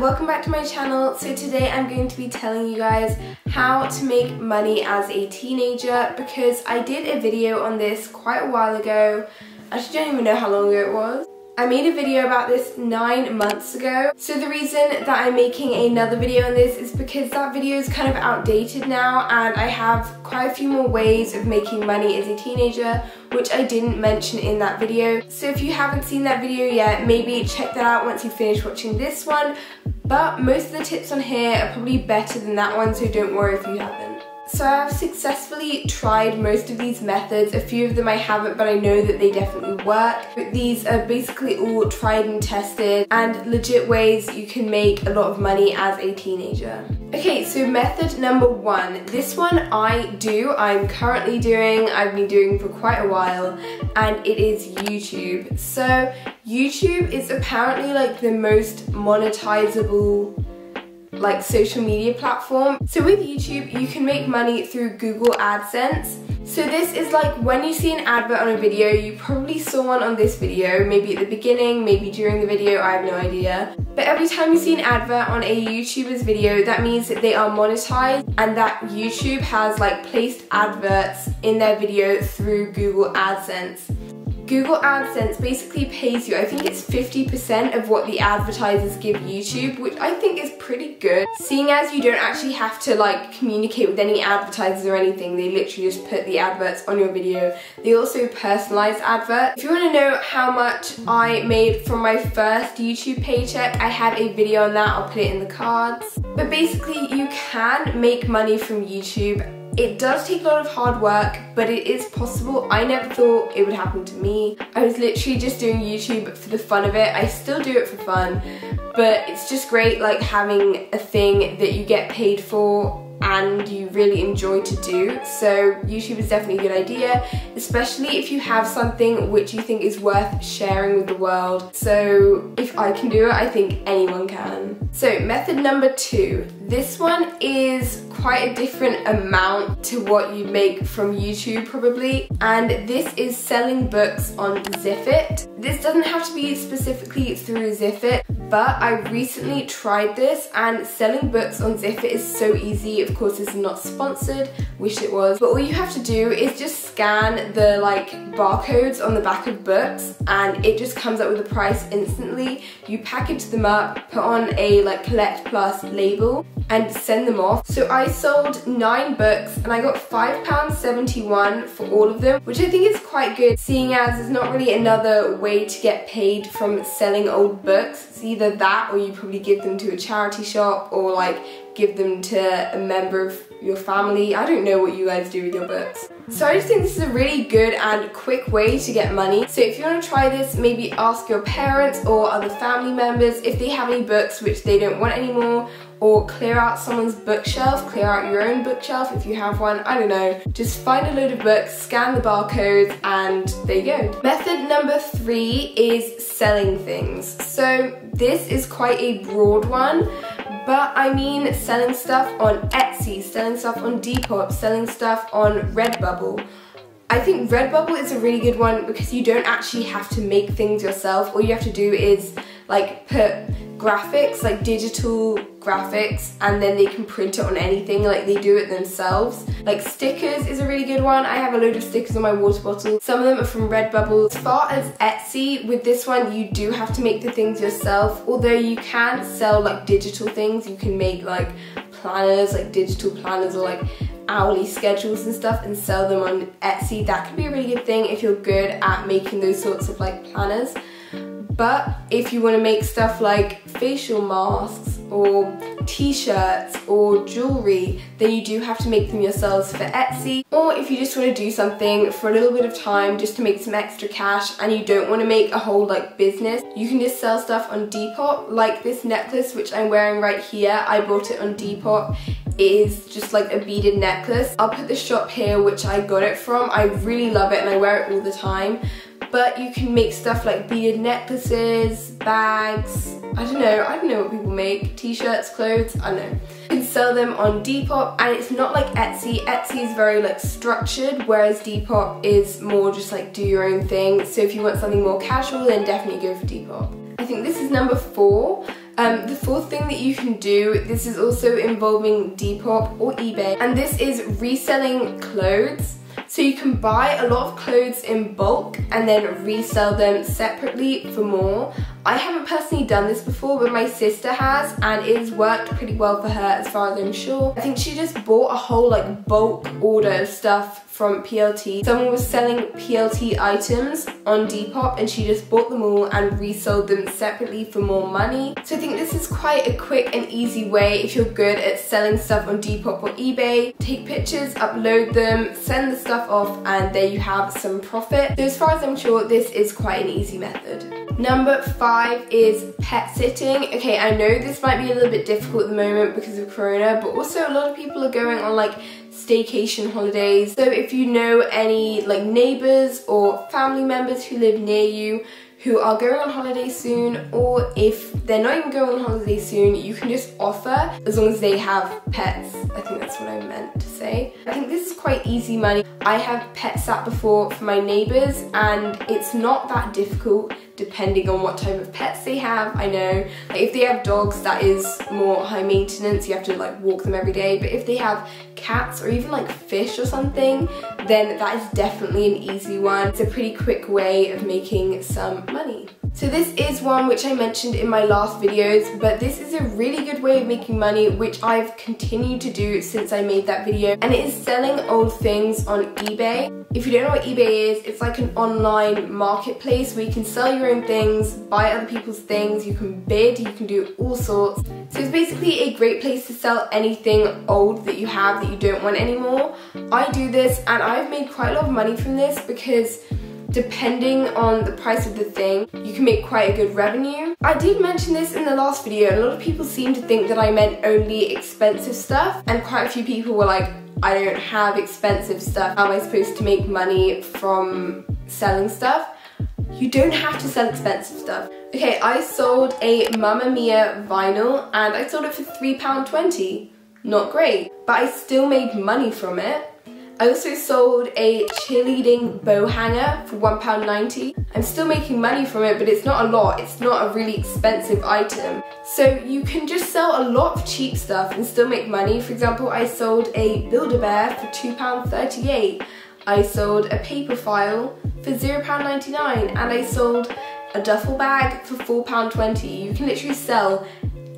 welcome back to my channel. So today I'm going to be telling you guys how to make money as a teenager because I did a video on this quite a while ago. I actually don't even know how long ago it was. I made a video about this nine months ago. So the reason that I'm making another video on this is because that video is kind of outdated now and I have quite a few more ways of making money as a teenager which I didn't mention in that video. So if you haven't seen that video yet, maybe check that out once you finish watching this one. But most of the tips on here are probably better than that one, so don't worry if you haven't. So I've successfully tried most of these methods. A few of them I haven't, but I know that they definitely work. But these are basically all tried and tested and legit ways you can make a lot of money as a teenager. Okay, so method number one. This one I do, I'm currently doing, I've been doing for quite a while, and it is YouTube. So YouTube is apparently like the most monetizable like social media platform. So with YouTube, you can make money through Google AdSense. So this is like when you see an advert on a video, you probably saw one on this video, maybe at the beginning, maybe during the video, I have no idea. But every time you see an advert on a YouTuber's video, that means that they are monetized and that YouTube has like placed adverts in their video through Google AdSense. Google AdSense basically pays you, I think it's 50% of what the advertisers give YouTube, which I think is pretty good. Seeing as you don't actually have to like communicate with any advertisers or anything, they literally just put the adverts on your video. They also personalize adverts. If you want to know how much I made from my first YouTube paycheck, I have a video on that, I'll put it in the cards. But basically you can make money from YouTube it does take a lot of hard work, but it is possible. I never thought it would happen to me. I was literally just doing YouTube for the fun of it. I still do it for fun, but it's just great like having a thing that you get paid for and you really enjoy to do. So YouTube is definitely a good idea, especially if you have something which you think is worth sharing with the world. So if I can do it, I think anyone can. So method number two. This one is quite a different amount to what you make from YouTube probably. And this is selling books on Ziffit. This doesn't have to be specifically through Ziffit, but I recently tried this and selling books on Ziffit is so easy. Of course, it's not sponsored, wish it was. But all you have to do is just scan the like barcodes on the back of books and it just comes up with a price instantly. You package them up, put on a like collect plus label and send them off. So I sold nine books and I got £5.71 for all of them, which I think is quite good seeing as there's not really another way to get paid from selling old books. It's either that or you probably give them to a charity shop or like give them to a member of your family. I don't know what you guys do with your books. So I just think this is a really good and quick way to get money. So if you want to try this, maybe ask your parents or other family members if they have any books which they don't want anymore or clear out someone's bookshelf, clear out your own bookshelf if you have one, I don't know. Just find a load of books, scan the barcodes, and there you go. Method number three is selling things. So this is quite a broad one, but I mean selling stuff on Etsy, selling stuff on Depop, selling stuff on Redbubble. I think Redbubble is a really good one because you don't actually have to make things yourself. All you have to do is like put graphics, like digital graphics, and then they can print it on anything, like they do it themselves. Like stickers is a really good one. I have a load of stickers on my water bottle. Some of them are from Redbubble. As far as Etsy, with this one, you do have to make the things yourself, although you can sell like digital things. You can make like planners, like digital planners or like hourly schedules and stuff and sell them on Etsy. That could be a really good thing if you're good at making those sorts of like planners. But if you want to make stuff like facial masks or t-shirts or jewelry, then you do have to make them yourselves for Etsy. Or if you just want to do something for a little bit of time just to make some extra cash and you don't want to make a whole like business, you can just sell stuff on Depop. Like this necklace which I'm wearing right here, I bought it on Depop is just like a beaded necklace. I'll put the shop here which I got it from. I really love it and I wear it all the time but you can make stuff like beaded necklaces, bags, I don't know, I don't know what people make, t-shirts, clothes, I don't know. You can sell them on Depop and it's not like Etsy, Etsy is very like structured whereas Depop is more just like do your own thing so if you want something more casual then definitely go for Depop. I think this is number four Um, the fourth thing that you can do, this is also involving Depop or eBay, and this is reselling clothes. So you can buy a lot of clothes in bulk and then resell them separately for more. I haven't personally done this before, but my sister has, and it's worked pretty well for her as far as I'm sure. I think she just bought a whole like bulk order of stuff from PLT. Someone was selling PLT items on Depop and she just bought them all and resold them separately for more money. So I think this is quite a quick and easy way if you're good at selling stuff on Depop or eBay. Take pictures, upload them, send the stuff off and there you have some profit. So as far as I'm sure, this is quite an easy method. Number five is pet sitting. Okay, I know this might be a little bit difficult at the moment because of Corona, but also a lot of people are going on like staycation holidays. So if you know any like neighbours or family members who live near you who are going on holiday soon or if they're not even going on holiday soon you can just offer as long as they have pets. I think that's what I meant to say. I think this is quite easy money. I have pet sat before for my neighbours and it's not that difficult depending on what type of pets they have. I know like if they have dogs that is more high maintenance, you have to like walk them every day, but if they have cats or even like fish or something, then that is definitely an easy one. It's a pretty quick way of making some money. So this is one which I mentioned in my last videos, but this is a really good way of making money, which I've continued to do since I made that video, and it is selling old things on eBay. If you don't know what eBay is, it's like an online marketplace where you can sell your own things, buy other people's things, you can bid, you can do all sorts. So it's basically a great place to sell anything old that you have that you don't want anymore. I do this and I've made quite a lot of money from this because depending on the price of the thing, you can make quite a good revenue. I did mention this in the last video. A lot of people seem to think that I meant only expensive stuff and quite a few people were like, I don't have expensive stuff. How am I supposed to make money from selling stuff? You don't have to sell expensive stuff. Okay, I sold a Mamma Mia vinyl and I sold it for £3.20. Not great, but I still made money from it. I also sold a cheerleading bow hanger for £1.90. I'm still making money from it, but it's not a lot. It's not a really expensive item. So you can just sell a lot of cheap stuff and still make money. For example, I sold a Build-A-Bear for £2.38. I sold a paper file for £0.99 and I sold a duffel bag for £4.20. You can literally sell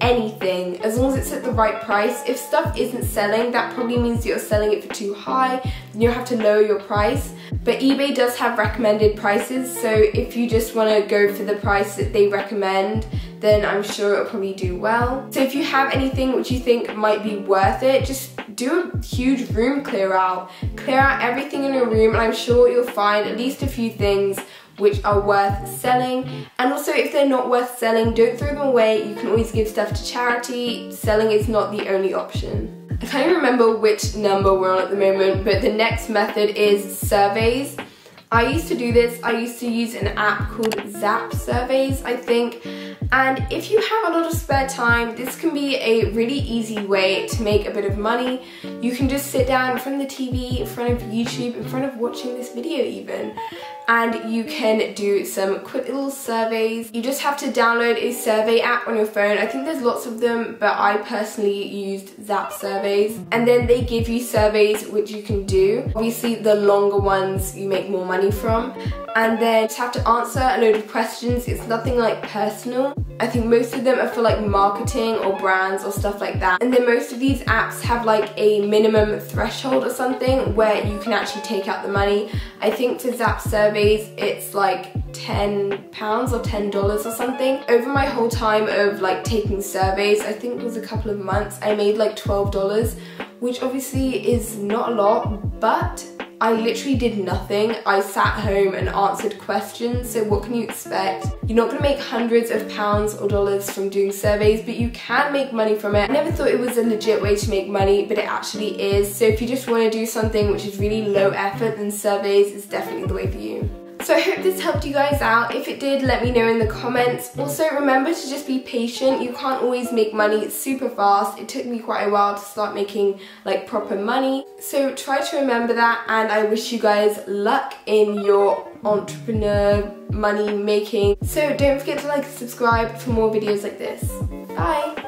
anything as long as it's at the right price. If stuff isn't selling, that probably means you're selling it for too high, you'll have to lower your price. But eBay does have recommended prices, so if you just want to go for the price that they recommend, then I'm sure it'll probably do well. So if you have anything which you think might be worth it, just do a huge room clear out. Clear out everything in your room and I'm sure you'll find at least a few things which are worth selling. And also if they're not worth selling, don't throw them away. You can always give stuff to charity. Selling is not the only option. I can't even remember which number we're on at the moment, but the next method is surveys. I used to do this, I used to use an app called Zap Surveys, I think, and if you have a lot of spare time, this can be a really easy way to make a bit of money. You can just sit down in front of the TV, in front of YouTube, in front of watching this video even, and you can do some quick little surveys. You just have to download a survey app on your phone. I think there's lots of them, but I personally used Zap Surveys. And then they give you surveys which you can do. Obviously, the longer ones you make more money from. And then you have to answer a load of questions. It's nothing like personal. I think most of them are for like marketing or brands or stuff like that. And then most of these apps have like a minimum threshold or something where you can actually take out the money. I think for Zap surveys, it's like 10 pounds or 10 dollars or something. Over my whole time of like taking surveys, I think it was a couple of months, I made like 12 dollars, which obviously is not a lot, but I literally did nothing. I sat home and answered questions, so what can you expect? You're not gonna make hundreds of pounds or dollars from doing surveys, but you can make money from it. I never thought it was a legit way to make money, but it actually is. So if you just wanna do something which is really low effort, then surveys is definitely the way for you. So I hope this helped you guys out. If it did, let me know in the comments. Also, remember to just be patient. You can't always make money super fast. It took me quite a while to start making like proper money. So try to remember that and I wish you guys luck in your entrepreneur money making. So don't forget to like subscribe for more videos like this. Bye!